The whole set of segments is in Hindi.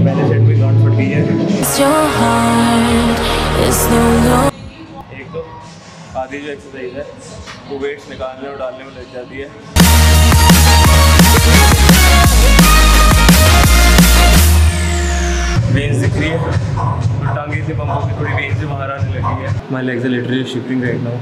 पहले सेट में गांठ फट गई है. एक तो आधी जो एक्सरसाइज है वो वेट्स निकालने और डालने में लग जाती है। वेन्स दिख रही है। टांगे इतनी पंप होगी थोड़ी वेन्स जो बाहर आने लगी है। My legs literally shifting right now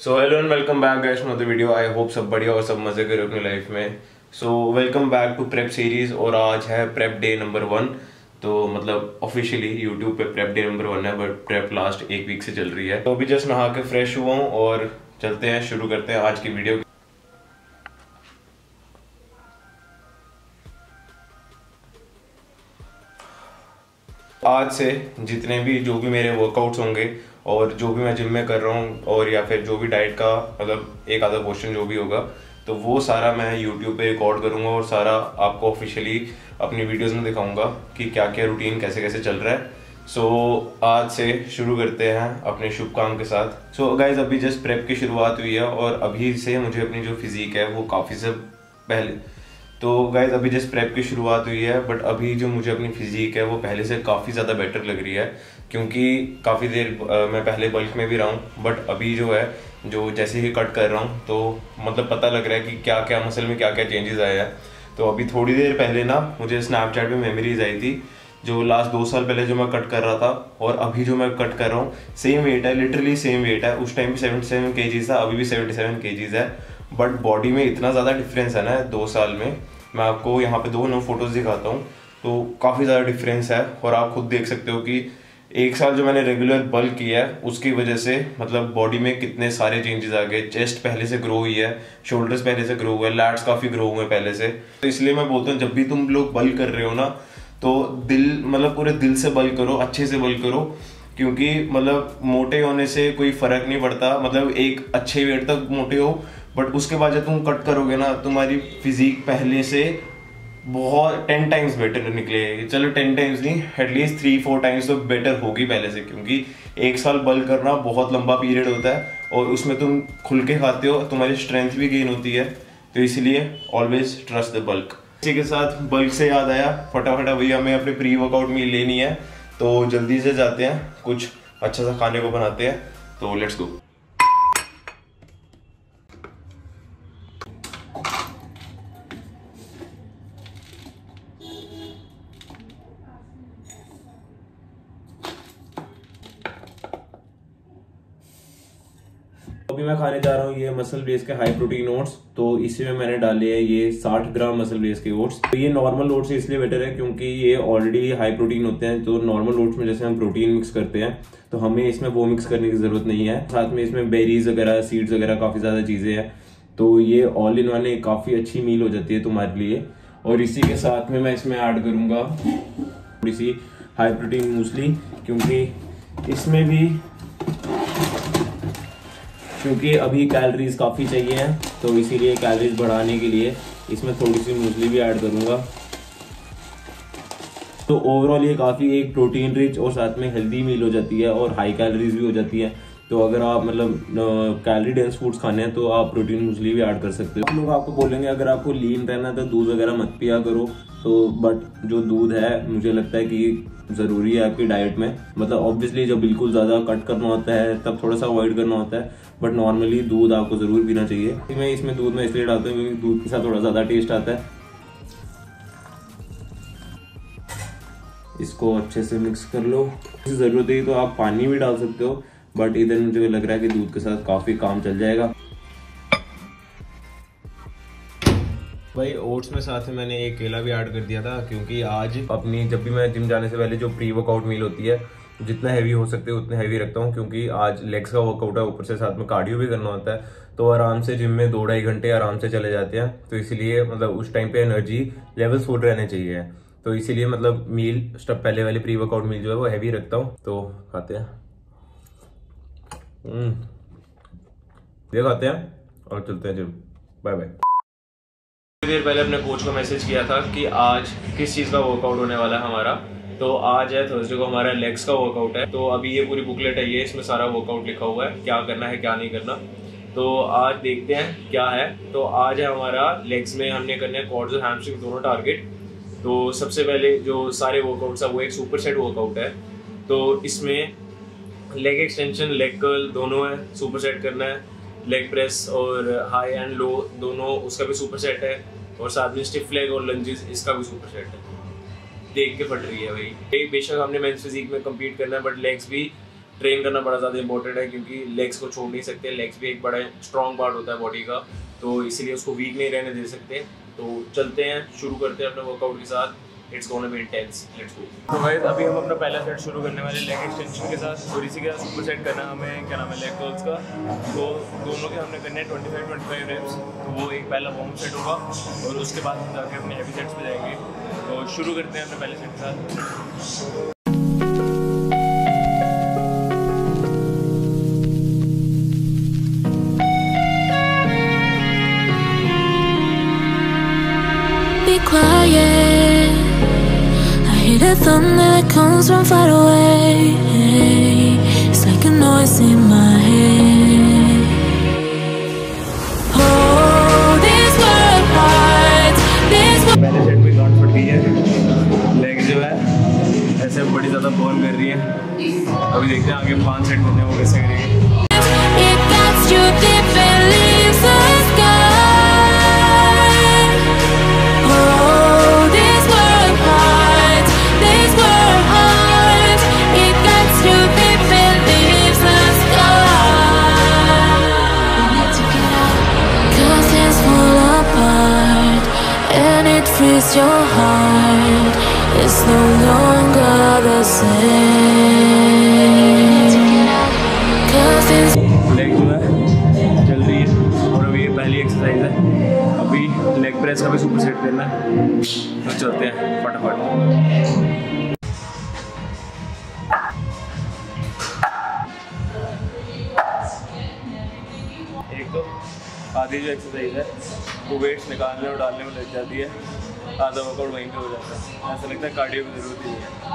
so hello and welcome back guys to the video I hope सब बढ़िया और सब मज़े करें अपनी लाइफ में. So welcome back to prep series और आज है प्रेप डे नंबर वन तो मतलब ऑफिशियली यूट्यूब पे प्रेप डे नंबर वन है बट प्रेप लास्ट एक वीक से चल रही है. तो अभी जस्ट नहा के फ्रेश हुआ हूँ और चलते हैं, शुरू करते हैं आज की वीडियो आज से जितने भी जो भी मेरे वर्कआउट्स होंगे और जो भी मैं जिम में कर रहा हूँ और या फिर जो भी डाइट का मतलब एक आधा क्वेश्चन जो भी होगा तो वो सारा मैं यूट्यूब पे रिकॉर्ड करूँगा और सारा आपको ऑफिशियली अपनी वीडियोस में दिखाऊँगा कि क्या क्या रूटीन कैसे कैसे चल रहा है। सो so, आज से शुरू करते हैं अपने शुभ काम के साथ। सो so, गाइज़ अभी जस्ट प्रेप की शुरुआत हुई है और अभी से मुझे अपनी जो फिजिक है वो काफ़ी से पहले तो गाइज़ अभी जस्ट प्रेप की शुरुआत हुई है बट अभी जो मुझे अपनी फिजिक है वो पहले से काफ़ी ज़्यादा बेटर लग रही है। क्योंकि काफ़ी देर मैं पहले बल्क में भी रहा हूँ बट अभी जो है, जो जैसे ही कट कर रहा हूँ तो मतलब पता लग रहा है कि क्या क्या मसल में क्या क्या चेंजेस आया है। तो अभी थोड़ी देर पहले ना, मुझे स्नैपचैट पे मेमोरीज आई थी, जो लास्ट दो साल पहले जो मैं कट कर रहा था, और अभी जो मैं कट कर रहा हूँ सेम वेट है लिटरली सेम वेट है। उस टाइम भी सेवेंटी सेवन के था, अभी भी सेवेंटी सेवन के है। बट बॉडी में इतना ज़्यादा डिफरेंस है ना, दो साल में। मैं आपको यहाँ पे दो नो फ़ोटोज़ दिखाता हूँ तो काफ़ी ज़्यादा डिफरेंस है, और आप खुद देख सकते हो कि एक साल जो मैंने रेगुलर बल्क किया है, उसकी वजह से मतलब बॉडी में कितने सारे चेंजेस आ गए। चेस्ट पहले से ग्रो हुई है शोल्डर्स पहले से ग्रो हुए लैट्स काफ़ी ग्रो हुए पहले से। तो इसलिए मैं बोलता हूँ, जब भी तुम लोग बल्क कर रहे हो ना तो दिल मतलब पूरे दिल से बल्क करो, अच्छे से बल्क करो, क्योंकि मतलब मोटे होने से कोई फ़र्क नहीं पड़ता। मतलब एक अच्छे वेट तक मोटे हो बट उसके बाद जब तुम कट करोगे ना, तुम्हारी फिजिक पहले से बहुत टेन टाइम्स बेटर निकले। चलो टेन टाइम्स नहीं at least three four times तो बेटर होगी पहले से, क्योंकि एक साल बल्क करना बहुत लंबा पीरियड होता है और उसमें तुम खुल के खाते हो, तुम्हारी स्ट्रेंथ भी गेन होती है। तो इसलिए ऑलवेज ट्रस्ट द बल्क इसी के साथ बल्क से याद आया, फटाफट अभी हमें अपने प्री वर्कआउट मील लेनी है तो जल्दी से जाते हैं, कुछ अच्छा सा खाने को बनाते हैं तो लेट्स गो अभी मैं खाने जा रहा हूँ, ये मसल बेस के हाई प्रोटीन ओट्स तो इसी में मैंने डाले हैं ये 60 ग्राम मसल बेस के ओट्स तो ये नॉर्मल ओट्स इसलिए बेटर है क्योंकि ये ऑलरेडी हाई प्रोटीन होते हैं तो नॉर्मल ओट्स में जैसे हम प्रोटीन मिक्स करते हैं तो हमें इसमें वो मिक्स करने की ज़रूरत नहीं है। साथ में इसमें बेरीज वगैरह सीड्स वगैरह काफ़ी ज़्यादा चीज़ें हैं तो ये ऑल इन वन एक काफ़ी अच्छी मील हो जाती है तुम्हारे लिए। और इसी के साथ में मैं इसमें ऐड करूँगा थोड़ी सी हाई प्रोटीन मूसली क्योंकि इसमें भी क्योंकि अभी कैलरीज काफ़ी चाहिए हैं तो इसीलिए कैलरीज बढ़ाने के लिए इसमें थोड़ी सी मूसली भी ऐड करूँगा। तो ओवरऑल ये काफ़ी एक प्रोटीन रिच और साथ में हेल्दी मील हो जाती है और हाई कैलरीज भी हो जाती है। तो अगर आप मतलब कैलरी डेंस फूड्स खाने हैं तो आप प्रोटीन मूसली भी ऐड कर सकते हो। हम लोग आपको बोलेंगे, अगर आपको लीन रहना है तो दूध वगैरह मत पिया करो। तो बट जो दूध है, मुझे लगता है कि ज़रूरी है आपकी डाइट में। मतलब ऑब्वियसली जब बिल्कुल ज़्यादा कट करना होता है, तब थोड़ा सा अवॉइड करना होता है बट नॉर्मली दूध आपको ज़रूर पीना चाहिए। मैं इसमें दूध में इसलिए डालता हूँ क्योंकि दूध के साथ थोड़ा ज़्यादा टेस्ट आता है। इसको अच्छे से मिक्स कर लो। ज़रूरत है तो आप पानी भी डाल सकते हो। बट इधर मुझे लग रहा है कि दूध के साथ काफ़ी काम चल जाएगा। भाई ओट्स में साथ में मैंने एक केला भी ऐड कर दिया था क्योंकि आज अपनी जब भी मैं जिम जाने से पहले जो प्री वर्कआउट मील होती है जितना हैवी हो सकते हैं उतने हैवी रखता हूँ क्योंकि आज लेग्स का वर्कआउट है ऊपर से साथ में कार्डियो भी करना होता है तो आराम से जिम में दो ढाई घंटे आराम से चले जाते हैं। तो इसीलिए मतलब उस टाइम पे एनर्जी लेवल फुल रहने चाहिए। तो इसीलिए मतलब मील स्टप पहले वाली प्री वर्कआउट मील जो है वो हैवी रखता हूँ। तो खाते हैं। ये खाते हैं, और चलते हैं जिम बाय बाय देर पहले अपने कोच को मैसेज किया था कि आज किस चीज़ का वर्कआउट होने वाला है हमारा। तो आज है थर्सडे को हमारा लेग्स का वर्कआउट है। तो अभी ये पूरी बुकलेट है, ये इसमें सारा वर्कआउट लिखा हुआ है, क्या करना है, क्या नहीं करना। तो आज देखते हैं क्या है। तो आज है हमारा लेग्स में हमने करने हैं क्वाड्स और हैमस्ट्रिंग दोनों टारगेट तो सबसे पहले जो सारे वर्कआउट्स है, वो एक सुपर सेट वर्कआउट है। तो इसमें लेग एक्सटेंशन लेग कर्ल दोनों है सुपर सेट करना है लेग प्रेस और हाई एंड लो दोनों उसका भी सुपर सेट है और साथ में स्टिफ लेग और लंजेस इसका भी सुपर सेट है। देख के फट रही है भाई। एक बेशक हमने मेंस फिजिक में कम्पीट करना है बट लेग्स भी ट्रेन करना बड़ा ज़्यादा इंपॉर्टेंट है क्योंकि लेग्स को छोड़ नहीं सकते। लेग्स भी एक बड़ा स्ट्रॉन्ग पार्ट होता है बॉडी का तो इसीलिए उसको वीक नहीं रहने दे सकते। तो चलते हैं, शुरू करते हैं अपने वर्कआउट के साथ। It's gonna be intense let's go तो गाइस अभी हम अपना पहला सेट शुरू करने वाले लेग एक्सटेंशन के साथ। और इसी के साथ सुपर सेट करना हमें क्या नाम है लेग कर्ल्स का। तो दोनों के हमने करने हैं twenty five twenty five reps तो वो एक पहला वार्म सेट होगा और उसके बाद हम जाके अपने हैवी सेट्स पे जाएँगे। तो शुरू करते हैं अपने पहले सेट के साथ। Be quiet. The thunder that comes from far away. It's like a noise in my head. Oh, this world hearts, this world. पहले सेट में गांठ फट गई है लेग जो है ऐसे बड़ी ज़्यादा बर्न कर रही है अभी देखते हैं आगे पाँच सेट करने हैं, वो कैसे करेंगे It cuts you deep and leaves it frees your heart. It's no longer the same. है और अभी ये पहली एक्सरसाइज है। अभी लेग प्रेस का भी सुपर सेट करना है। तो चलते हैं, फटाफट। एक तो आधी जो एक्सरसाइज है। वो वेट्स निकालने और डालने में लग जाती है, आधा वर्कआउट वहीं पे हो जाता है। ऐसा लगता है कार्डियो की ज़रूरत ही नहीं है।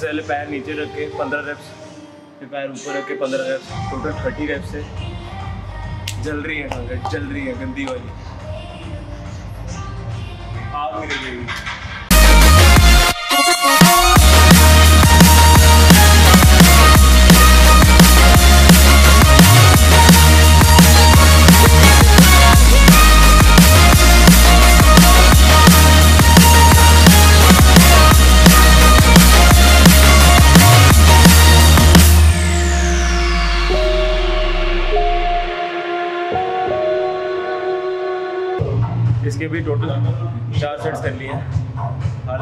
सबसे पहले पैर नीचे रख के पंद्रह रेप्स फिर पैर ऊपर रख के पंद्रह रेप्स टोटल थर्टी रेप्स है जल रही है टांगे जल रही है गंदी वाली। आग मेरे लगेगी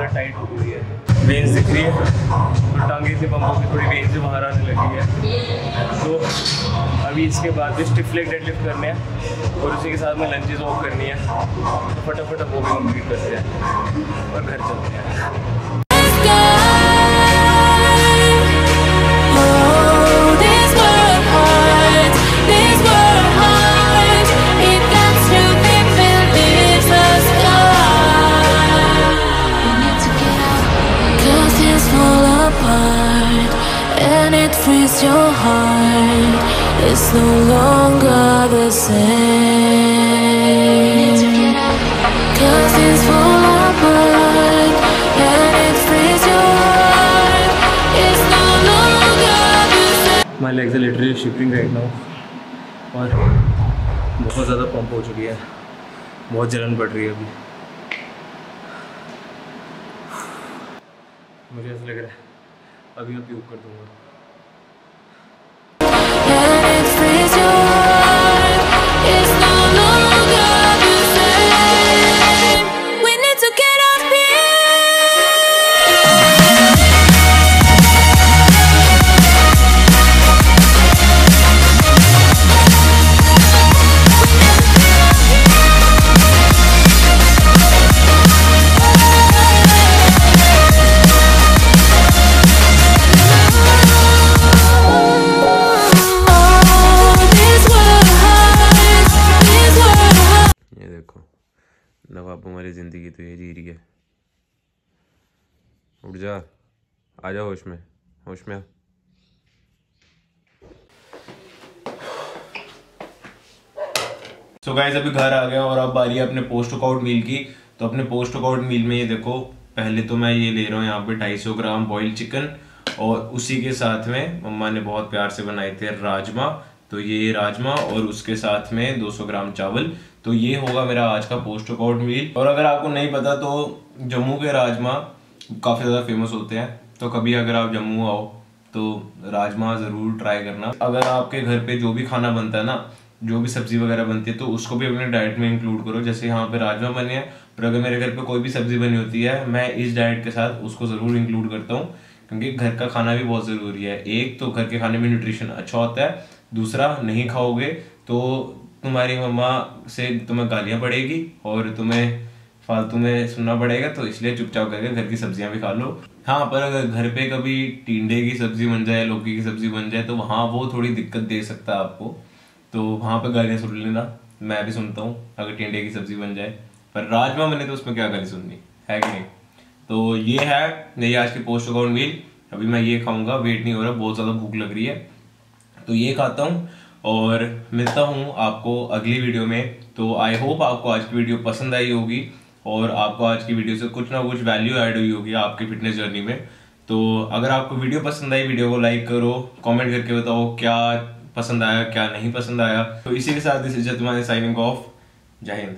हालत टाइट हो गई है। वेन्स दिख रही है। टांगे से पंपों की थोड़ी वेन्स भी बाहर आने लगी है। तो अभी इसके बाद भी स्टिफ लेग डेडलिफ्ट करने हैं और उसी के साथ में लंच वॉक करनी है। तो फटाफट वो भी कंप्लीट करते हैं और घर चलते हैं। My legs are literally shifting right now और बहुत ज़्यादा पंप हो चुकी है। बहुत जलन बढ़ रही है अभी। मुझे ऐसा लग रहा है। अभी मैं प्यूब कर दूँगा। नवाबों वाली ज़िंदगी तो ये जी रही है। उठ जा, आ जा होश में होश में आ। सो गाइस अभी घर आ गया और अब बारी है अपने पोस्ट वर्कआउट मील की। तो अपने पोस्ट वर्कआउट मील में ये देखो, पहले तो मैं ये ले रहा हूँ यहाँ पे 250 ग्राम बॉइल्ड चिकन और उसी के साथ में मम्मा ने बहुत प्यार से बनाए थे राजमा। तो ये राजमा और उसके साथ में 200 ग्राम चावल। तो ये होगा मेरा आज का पोस्ट वर्कआउट मील और अगर आपको नहीं पता तो जम्मू के राजमा काफ़ी ज़्यादा फ़ेमस होते हैं। तो कभी अगर आप जम्मू आओ तो राजमा ज़रूर ट्राई करना। अगर आपके घर पे जो भी खाना बनता है ना, जो भी सब्ज़ी वगैरह बनती है तो उसको भी अपने डाइट में इंक्लूड करो। जैसे यहाँ पे राजमा बने हैं, पर अगर मेरे घर पे कोई भी सब्ज़ी बनी होती है, मैं इस डाइट के साथ उसको ज़रूर इंक्लूड करता हूँ, क्योंकि घर का खाना भी बहुत ज़रूरी है। एक तो घर के खाने में न्यूट्रिशन अच्छा होता है, दूसरा नहीं खाओगे तो तुम्हारी मम्मा से तुम्हें गालियाँ पड़ेगी और तुम्हें फालतू में सुनना पड़ेगा तो इसलिए चुपचाप करके घर की सब्ज़ियाँ भी खा लो। हाँ पर अगर घर पे कभी टिंडे की सब्ज़ी बन जाए, लौकी की सब्ज़ी बन जाए तो वहाँ वो थोड़ी दिक्कत दे सकता है आपको। तो वहाँ पे गालियाँ सुन लेना, मैं भी सुनता हूँ, अगर टिंडे की सब्ज़ी बन जाए। पर राजमा बने तो उसमें क्या गाली सुननी, है कि नहीं? तो ये है मेरी आज की पोस्ट अकाउंट मील। अभी मैं ये खाऊँगा, वेट नहीं हो रहा, बहुत ज़्यादा भूख लग रही है। तो ये खाता हूँ और मिलता हूँ आपको अगली वीडियो में। तो आई होप आपको आज की वीडियो पसंद आई होगी और आपको आज की वीडियो से कुछ ना कुछ वैल्यू ऐड हुई होगी आपकी फिटनेस जर्नी में। तो अगर आपको वीडियो पसंद आई वीडियो को लाइक करो कमेंट करके बताओ क्या पसंद आया, क्या नहीं पसंद आया। तो इसी के साथ इस इज़्ज़त माने साइनिंग ऑफ़ जय हिंद।